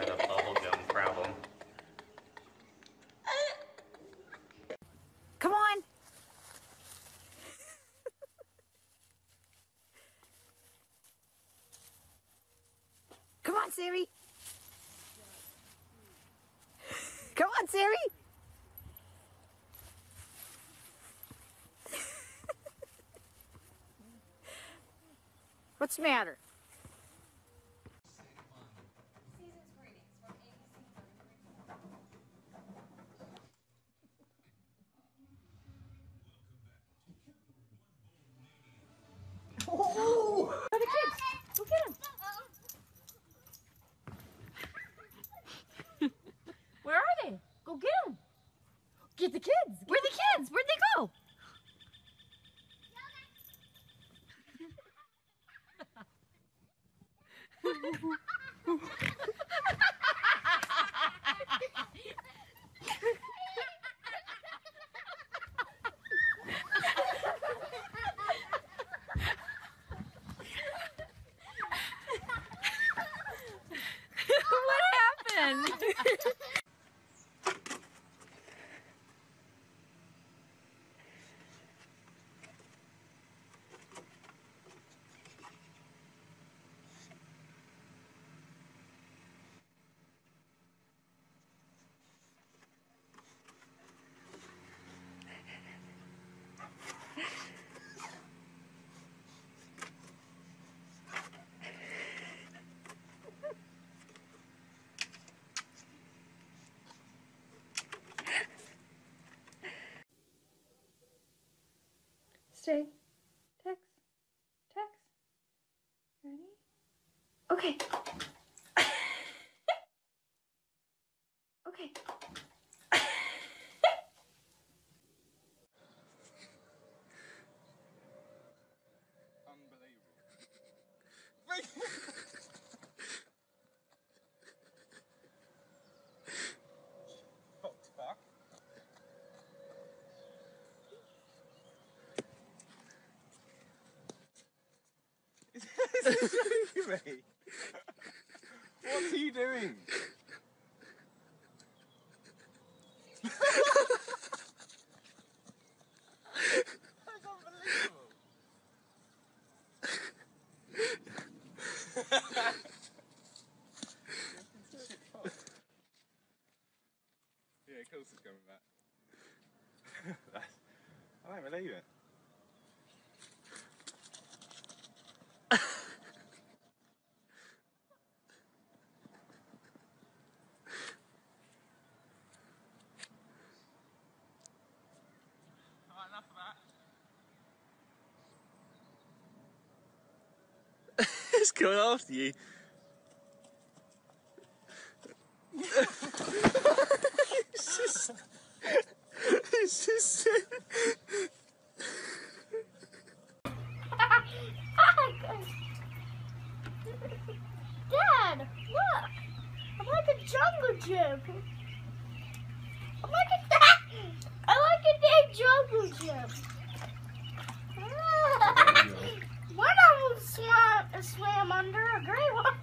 got a bubble gum problem. Come on. Come on, Siri. Come on, Siri. What's the matter? Stay. Text. Text. Ready? Okay. okay. What's he doing? That's unbelievable. Yeah, of course it's coming back. That's, I don't believe it. Alright, enough of that. Going after you. it's just. It's just. Dad, look! I'm like a jungle gym. I'm like a I like a big jungle gym. Swam, swam under a gray one.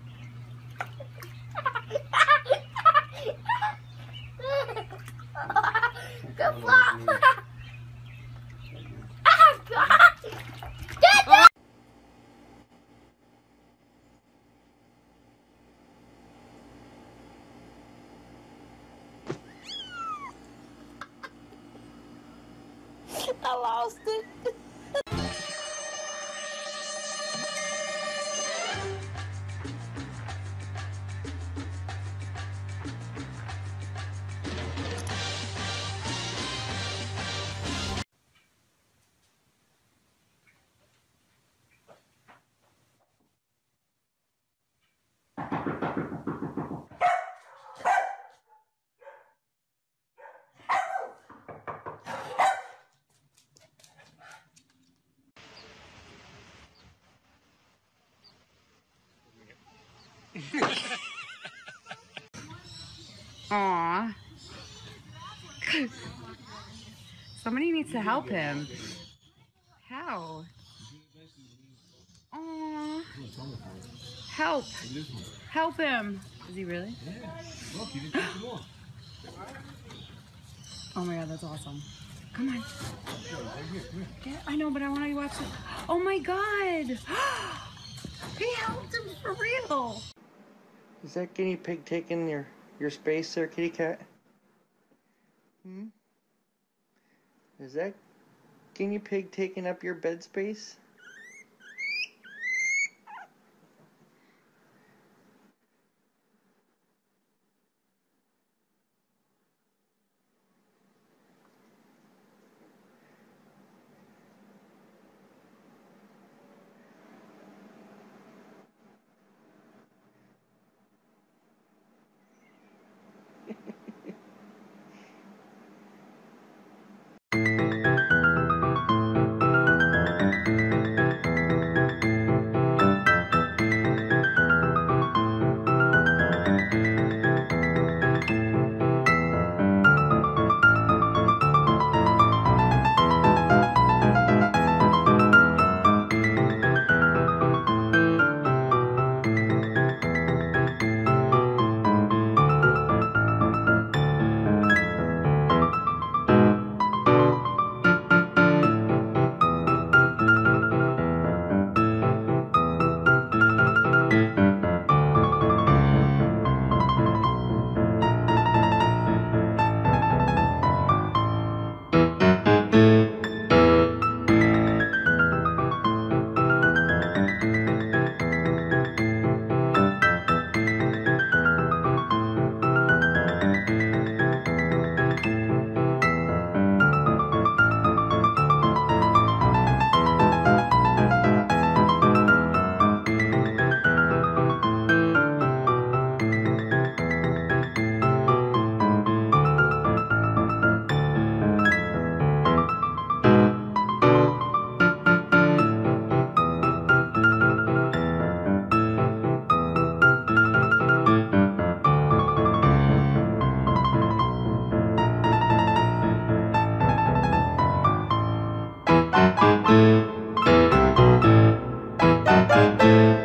Good flop. ah, God. Dad, I lost it. Aw. Somebody needs to help him. How? Aw. Help. Help him. Is he really? Oh my god, that's awesome. Come on. Yeah, I know, but I want to watch it. Oh my god! he helped him for real! Is that guinea pig taking your your space there, kitty cat? Hmm? Is that guinea pig taking up your bed space? Thank you.